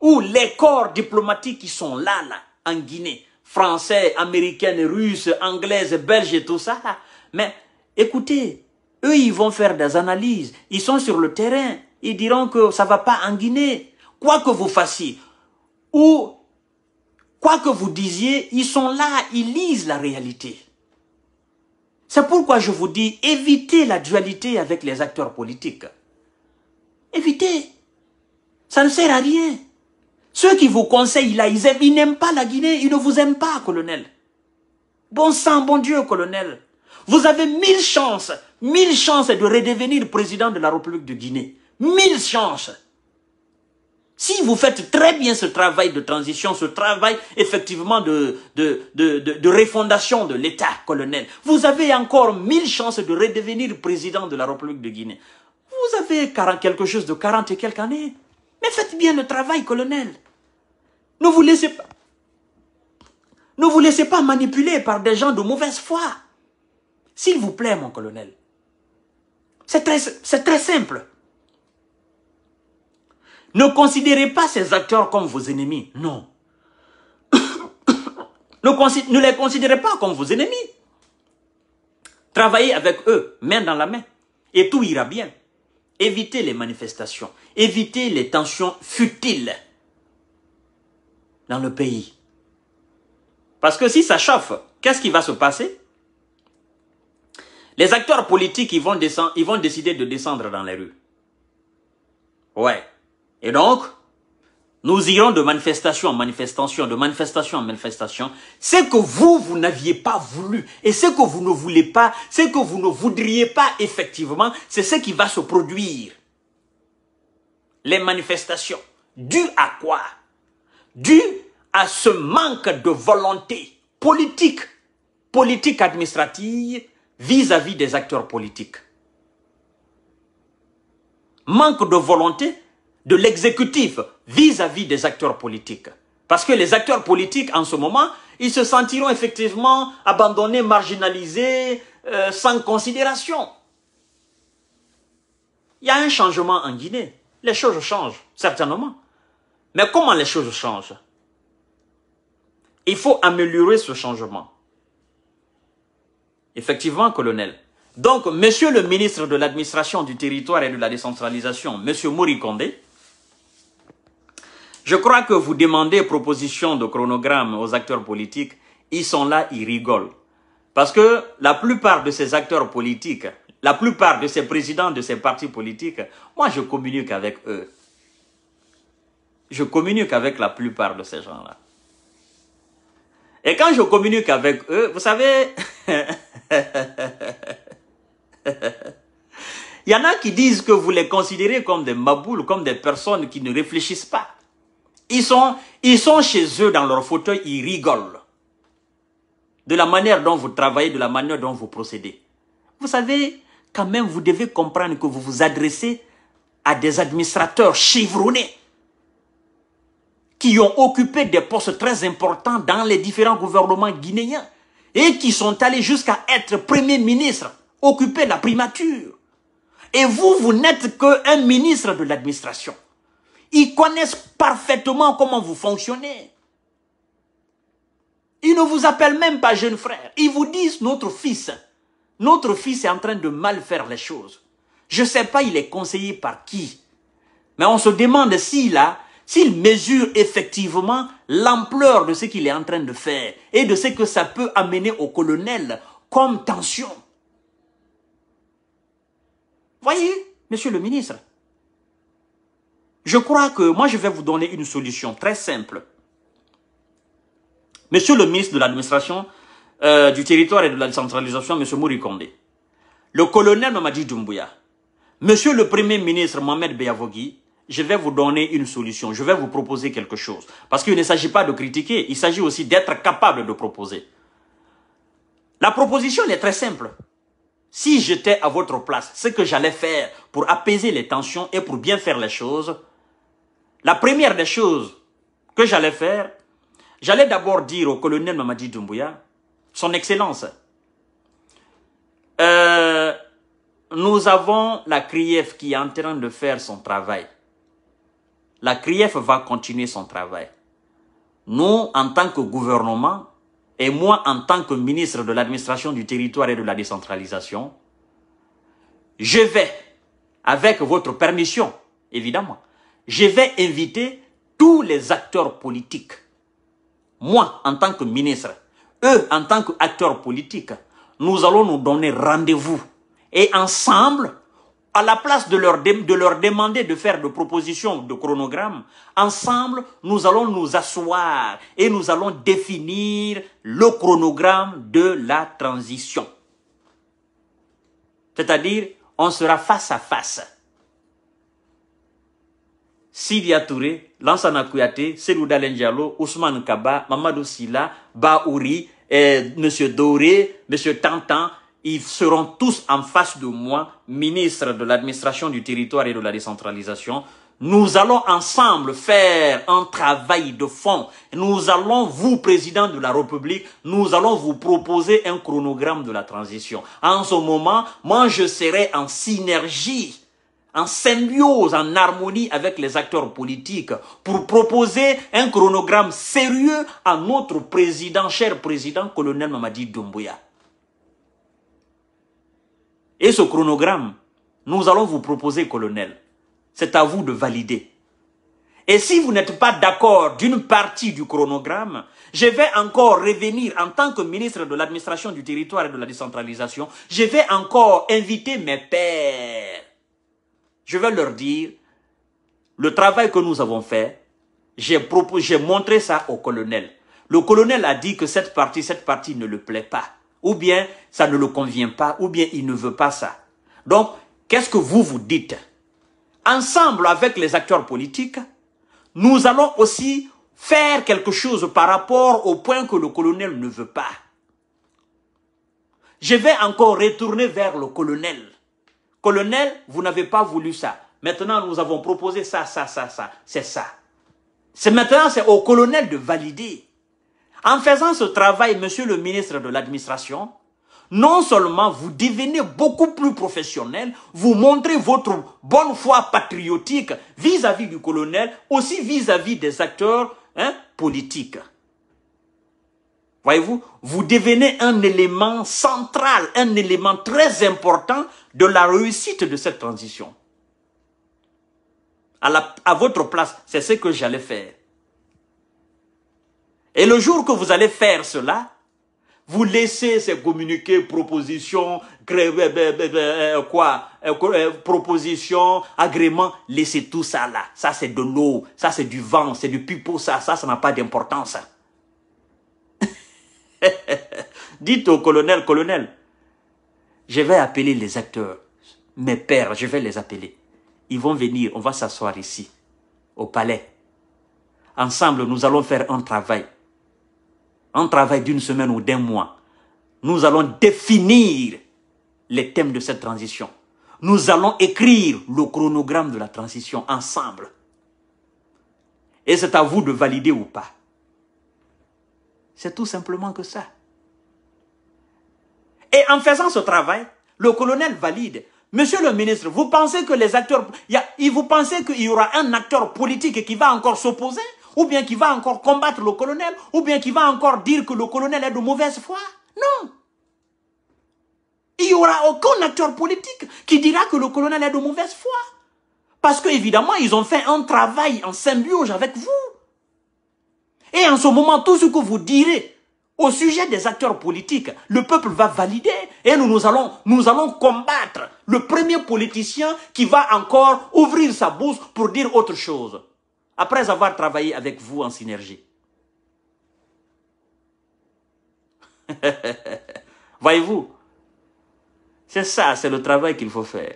où les corps diplomatiques qui sont là, là, en Guinée, français, américains, russes, anglaises, belges et tout ça, là, mais écoutez, eux, ils vont faire des analyses, ils sont sur le terrain, ils diront que ça va pas en Guinée. Quoi que vous fassiez, ou quoi que vous disiez, ils sont là, ils lisent la réalité. C'est pourquoi je vous dis, évitez la dualité avec les acteurs politiques. Évitez. Ça ne sert à rien. Ceux qui vous conseillent là, ils n'aiment pas la Guinée, ils ne vous aiment pas, colonel. Bon sang, bon Dieu, colonel. Vous avez mille chances, mille chances de redevenir président de la République de Guinée. Mille chances. Si vous faites très bien ce travail de transition, ce travail effectivement de, de, de, refondation de l'État, colonel, vous avez encore mille chances de redevenir président de la République de Guinée. Vous avez quelque chose de 40 et quelques années. Mais faites bien le travail, colonel. Ne vous laissez pas, manipuler par des gens de mauvaise foi. S'il vous plaît, mon colonel. C'est très simple. Ne considérez pas ces acteurs comme vos ennemis. Non. ne, les considérez pas comme vos ennemis. Travaillez avec eux, main dans la main, et tout ira bien. Évitez les manifestations, évitez les tensions futiles dans le pays. Parce que si ça chauffe, qu'est-ce qui va se passer? Les acteurs politiques, ils vont, descendre, ils vont décider de descendre dans les rues. Ouais. Et donc, nous irons de manifestation en manifestation, de manifestation en manifestation. Ce que vous, vous n'aviez pas voulu et ce que vous ne voulez pas, ce que vous ne voudriez pas effectivement, c'est ce qui va se produire. Les manifestations. Dû à quoi? Dû à ce manque de volonté politique, politique administrative vis-à-vis -vis des acteurs politiques. Manque de volonté de l'exécutif vis-à-vis des acteurs politiques. Parce que les acteurs politiques, en ce moment, ils se sentiront effectivement abandonnés, marginalisés, euh, sans considération. Il y a un changement en Guinée. Les choses changent, certainement. Mais comment les choses changent? Il faut améliorer ce changement. Effectivement, colonel. Donc, monsieur le ministre de l'administration du territoire et de la décentralisation, monsieur Mori Kondé, je crois que vous demandez proposition de chronogramme aux acteurs politiques, ils sont là, ils rigolent. Parce que la plupart de ces acteurs politiques, la plupart de ces présidents de ces partis politiques, moi je communique avec eux. Je communique avec la plupart de ces gens-là. Et quand je communique avec eux, vous savez, il y en a qui disent que vous les considérez comme des maboules, comme des personnes qui ne réfléchissent pas. Ils sont, ils sont chez eux dans leur fauteuil, ils rigolent. De la manière dont vous travaillez, de la manière dont vous procédez. Vous savez, quand même, vous devez comprendre que vous vous adressez à des administrateurs chevronnés qui ont occupé des postes très importants dans les différents gouvernements guinéens et qui sont allés jusqu'à être premier ministre, occuper la primature. Et vous, vous n'êtes qu'un ministre de l'administration. Ils connaissent parfaitement comment vous fonctionnez. Ils ne vous appellent même pas jeune frère. Ils vous disent notre fils. Notre fils est en train de mal faire les choses. Je ne sais pas il est conseillé par qui. Mais on se demande s'il a, s'il mesure effectivement l'ampleur de ce qu'il est en train de faire et de ce que ça peut amener au colonel comme tension. Voyez, monsieur le ministre, je crois que moi, je vais vous donner une solution très simple. Monsieur le ministre de l'administration euh, du territoire et de la décentralisation, monsieur Mouri Kondé, le colonel Mamadi Doumbouya, monsieur le premier ministre Mohamed Beyavogui, je vais vous donner une solution, je vais vous proposer quelque chose. Parce qu'il ne s'agit pas de critiquer, il s'agit aussi d'être capable de proposer. La proposition est très simple. Si j'étais à votre place, ce que j'allais faire pour apaiser les tensions et pour bien faire les choses, la première des choses que j'allais faire, j'allais d'abord dire au colonel Mamadi Doumbouya, son excellence, euh, nous avons la CRIEF qui est en train de faire son travail. la CRIEF va continuer son travail. Nous, en tant que gouvernement, et moi, en tant que ministre de l'administration du territoire et de la décentralisation, je vais, avec votre permission, évidemment, je vais inviter tous les acteurs politiques. Moi, en tant que ministre, eux, en tant qu'acteurs politiques, nous allons nous donner rendez-vous. Et ensemble, à la place de leur, de leur demander de faire des propositions de chronogramme, ensemble, nous allons nous asseoir et nous allons définir le chronogramme de la transition. C'est-à-dire, on sera face à face. Sidia Touré, Lansana Kouyaté, Selou Diallo, Ousmane Kaba, Mamadou Silla, Baouri, eh, Monsieur Doré, Monsieur Tantan, ils seront tous en face de moi, ministre de l'administration du territoire et de la décentralisation. Nous allons ensemble faire un travail de fond. Nous allons, vous, président de la République, nous allons vous proposer un chronogramme de la transition. En ce moment, moi, je serai en synergie en symbiose, en harmonie avec les acteurs politiques pour proposer un chronogramme sérieux à notre président, cher président, colonel Mamadi Doumbouya. Et ce chronogramme, nous allons vous proposer, colonel. C'est à vous de valider. Et si vous n'êtes pas d'accord d'une partie du chronogramme, je vais encore revenir en tant que ministre de l'administration du territoire et de la décentralisation, je vais encore inviter mes pères. Je vais leur dire, le travail que nous avons fait, j'ai montré ça au colonel. Le colonel a dit que cette partie, cette partie ne le plaît pas ou bien ça ne le convient pas, ou bien il ne veut pas ça. Donc, qu'est-ce que vous vous dites? Ensemble avec les acteurs politiques, nous allons aussi faire quelque chose par rapport au point que le colonel ne veut pas. Je vais encore retourner vers le colonel. Colonel, vous n'avez pas voulu ça. Maintenant, nous avons proposé ça, ça, ça, ça. C'est ça. C'est maintenant, c'est au colonel de valider. En faisant ce travail, monsieur le ministre de l'administration, non seulement vous devenez beaucoup plus professionnel, vous montrez votre bonne foi patriotique vis-à-vis du colonel, aussi vis-à-vis des acteurs hein, politiques. Voyez-vous, vous devenez un élément central, un élément très important de la réussite de cette transition. À, à votre place, c'est ce que j'allais faire. Et le jour que vous allez faire cela, vous laissez ces communiqués, propositions, euh, euh, euh, quoi, propositions, agréments, laissez tout ça là. Ça c'est de l'eau, ça c'est du vent, c'est du pipeau, ça, ça, ça n'a pas d'importance. Dites au colonel, colonel, je vais appeler les acteurs, mes pères, je vais les appeler. Ils vont venir, on va s'asseoir ici, au palais. Ensemble, nous allons faire un travail un travail d'une semaine ou d'un mois, nous allons définir les thèmes de cette transition. Nous allons écrire le chronogramme de la transition ensemble. Et c'est à vous de valider ou pas. C'est tout simplement que ça. Et en faisant ce travail, le colonel valide. Monsieur le ministre, vous pensez que les acteurs, vous pensez qu'il y aura un acteur politique qui va encore s'opposer ou bien qui va encore combattre le colonel, ou bien qui va encore dire que le colonel est de mauvaise foi? Non. Il n'y aura aucun acteur politique qui dira que le colonel est de mauvaise foi. Parce qu'évidemment, ils ont fait un travail en symbiose avec vous. Et en ce moment, tout ce que vous direz au sujet des acteurs politiques, le peuple va valider et nous, nous, allons, nous allons combattre le premier politicien qui va encore ouvrir sa bouche pour dire autre chose après avoir travaillé avec vous en synergie. Voyez-vous, c'est ça, c'est le travail qu'il faut faire.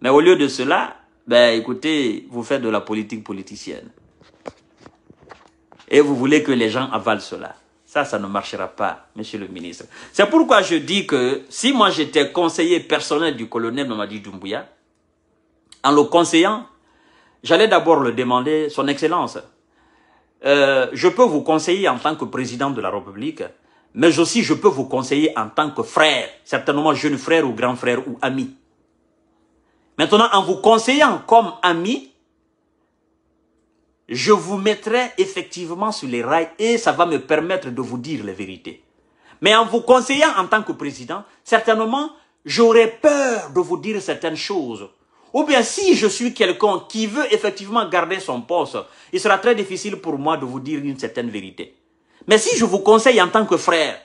Mais au lieu de cela, ben écoutez, vous faites de la politique politicienne. Et vous voulez que les gens avalent cela. Ça, ça ne marchera pas, monsieur le ministre. C'est pourquoi je dis que si moi j'étais conseiller personnel du colonel Mamadi Doumbouya, en le conseillant, J'allais d'abord le demander, son excellence, euh, je peux vous conseiller en tant que président de la République, mais aussi je peux vous conseiller en tant que frère, certainement jeune frère ou grand frère ou ami. Maintenant, en vous conseillant comme ami, je vous mettrai effectivement sur les rails et ça va me permettre de vous dire la vérité. Mais en vous conseillant en tant que président, certainement, j'aurais peur de vous dire certaines choses. Ou bien si je suis quelqu'un qui veut effectivement garder son poste, il sera très difficile pour moi de vous dire une certaine vérité. Mais si je vous conseille en tant que frère,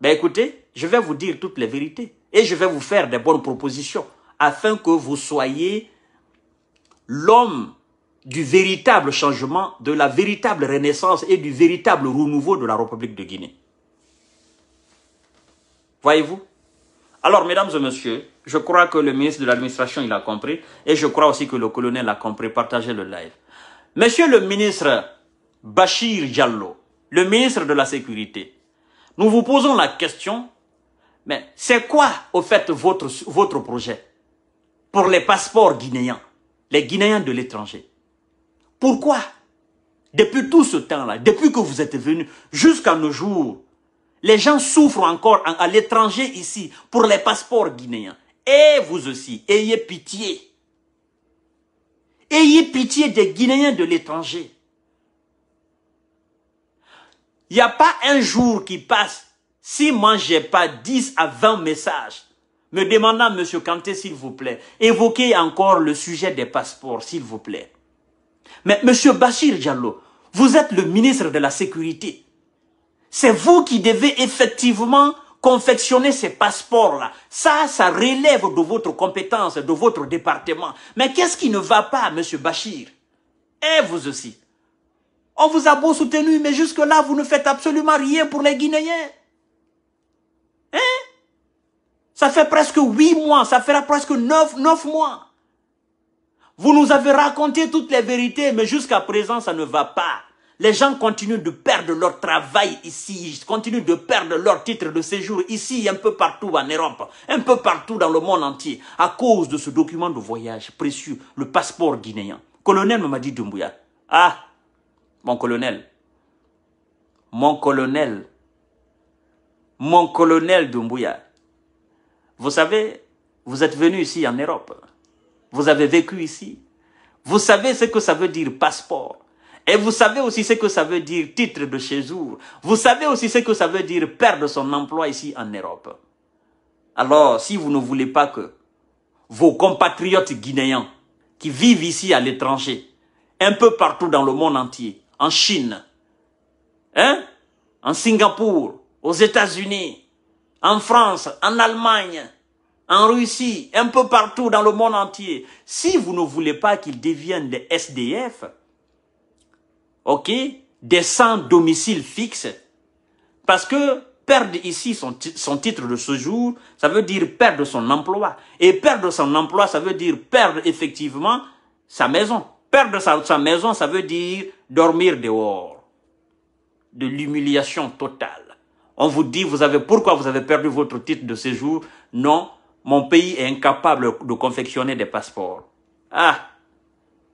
ben écoutez, je vais vous dire toutes les vérités et je vais vous faire des bonnes propositions afin que vous soyez l'homme du véritable changement, de la véritable renaissance et du véritable renouveau de la République de Guinée. Voyez-vous? Alors, mesdames et messieurs, je crois que le ministre de l'administration, il a compris, et je crois aussi que le colonel a compris. Partagez le live. Monsieur le ministre Bachir Diallo, le ministre de la Sécurité, nous vous posons la question, mais c'est quoi, au fait, votre, votre projet pour les passeports guinéens, les Guinéens de l'étranger? Pourquoi? Depuis tout ce temps-là, depuis que vous êtes venu jusqu'à nos jours, les gens souffrent encore à l'étranger ici pour les passeports guinéens. Et vous aussi, ayez pitié. Ayez pitié des Guinéens de l'étranger. Il n'y a pas un jour qui passe si moi j'ai pas 10 à 20 messages me demandant, Monsieur Kanté, s'il vous plaît, évoquez encore le sujet des passeports, s'il vous plaît. Mais Monsieur Bachir Diallo, vous êtes le ministre de la Sécurité. C'est vous qui devez effectivement confectionner ces passeports-là. Ça, ça relève de votre compétence, de votre département. Mais qu'est-ce qui ne va pas, Monsieur Bachir? Et vous aussi. On vous a beau soutenu, mais jusque-là, vous ne faites absolument rien pour les Guinéens. Hein? Ça fait presque huit mois, ça fera presque neuf, neuf mois. Vous nous avez raconté toutes les vérités, mais jusqu'à présent, ça ne va pas. Les gens continuent de perdre leur travail ici, ils continuent de perdre leur titre de séjour ici, un peu partout en Europe, un peu partout dans le monde entier, à cause de ce document de voyage précieux, le passeport guinéen. Colonel Mamadi Doumbouya. Ah, mon colonel, mon colonel, mon colonel Doumbouya. Vous savez, vous êtes venu ici en Europe. Vous avez vécu ici. Vous savez ce que ça veut dire passeport. Et vous savez aussi ce que ça veut dire titre de séjour. Vous savez aussi ce que ça veut dire perdre son emploi ici en Europe. Alors, si vous ne voulez pas que vos compatriotes guinéens qui vivent ici à l'étranger, un peu partout dans le monde entier, en Chine, hein, en Singapour, aux États-Unis, en France, en Allemagne, en Russie, un peu partout dans le monde entier, si vous ne voulez pas qu'ils deviennent des SDF, ok, des sans domicile fixe, parce que perdre ici son, son, titre de séjour, ça veut dire perdre son emploi. Et perdre son emploi, ça veut dire perdre effectivement sa maison. Perdre sa, sa maison, ça veut dire dormir dehors. De l'humiliation totale. On vous dit, vous avez, pourquoi vous avez perdu votre titre de séjour? Non, mon pays est incapable de confectionner des passeports. Ah,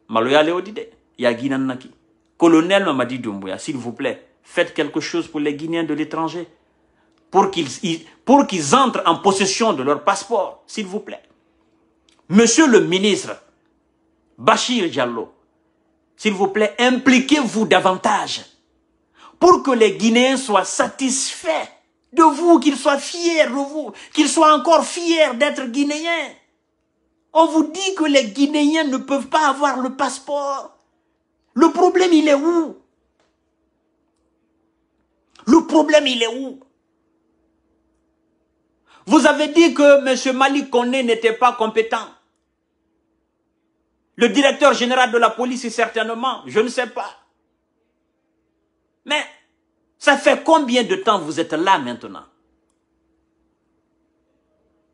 Maloya Léodide, Yaginanaki. Colonel Mamadi Doumbouya, s'il vous plaît, faites quelque chose pour les Guinéens de l'étranger. Pour qu'ils pour qu'ils entrent en possession de leur passeport, s'il vous plaît. Monsieur le ministre, Bachir Diallo, s'il vous plaît, impliquez-vous davantage pour que les Guinéens soient satisfaits de vous, qu'ils soient fiers de vous, qu'ils soient encore fiers d'être Guinéens. On vous dit que les Guinéens ne peuvent pas avoir le passeport. Le problème, il est où? Le problème, il est où? Vous avez dit que M. Malik Kone n'était pas compétent. Le directeur général de la police, certainement, je ne sais pas. Mais ça fait combien de temps vous êtes là maintenant?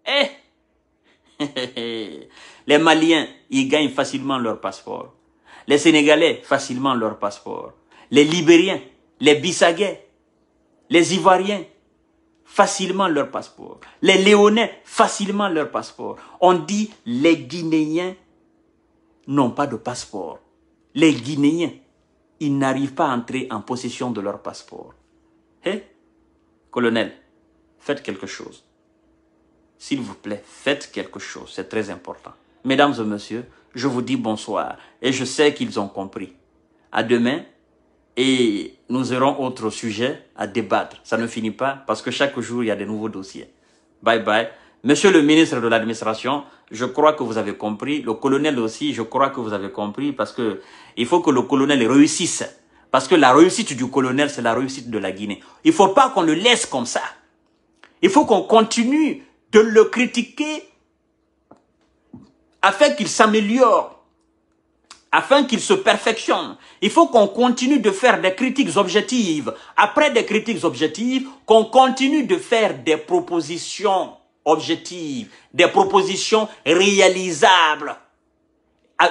Eh? Les Maliens, ils gagnent facilement leur passeport. Les Sénégalais, facilement leur passeport. Les Libériens, les Bissagais, les Ivoiriens, facilement leur passeport. Les Léonais, facilement leur passeport. On dit les Guinéens n'ont pas de passeport. Les Guinéens, ils n'arrivent pas à entrer en possession de leur passeport. Hé, colonel, faites quelque chose. S'il vous plaît, faites quelque chose. C'est très important. mesdames et messieurs, je vous dis bonsoir. Et je sais qu'ils ont compris. À demain. Et nous aurons autre sujet à débattre. Ça ne finit pas parce que chaque jour, il y a des nouveaux dossiers. Bye bye. Monsieur le ministre de l'administration, je crois que vous avez compris. Le colonel aussi, je crois que vous avez compris parce que il faut que le colonel réussisse. Parce que la réussite du colonel, c'est la réussite de la Guinée. Il ne faut pas qu'on le laisse comme ça. Il faut qu'on continue de le critiquer afin qu'il s'améliore, afin qu'il se perfectionne. Il faut qu'on continue de faire des critiques objectives. Après des critiques objectives, qu'on continue de faire des propositions objectives, des propositions réalisables.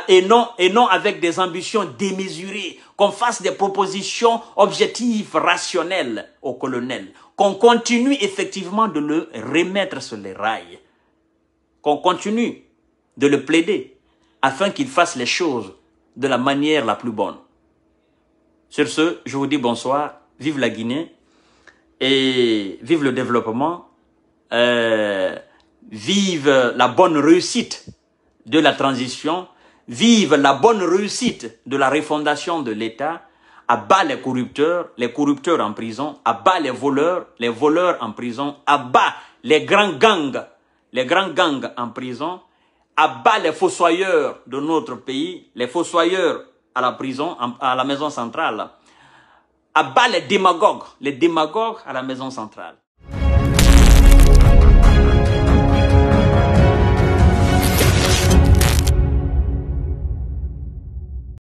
Et non, et non avec des ambitions démesurées, qu'on fasse des propositions objectives, rationnelles au colonel, qu'on continue effectivement de le remettre sur les rails, qu'on continue de le plaider afin qu'il fasse les choses de la manière la plus bonne. Sur ce, je vous dis bonsoir, vive la Guinée et vive le développement, euh, vive la bonne réussite de la transition, vive la bonne réussite de la refondation de l'État, à bas les corrupteurs, les corrupteurs en prison, à bas les voleurs, les voleurs en prison, à bas les grands gangs, les grands gangs en prison, abat les fossoyeurs de notre pays, les fossoyeurs à la prison, à la maison centrale, abat les démagogues, les démagogues à la maison centrale.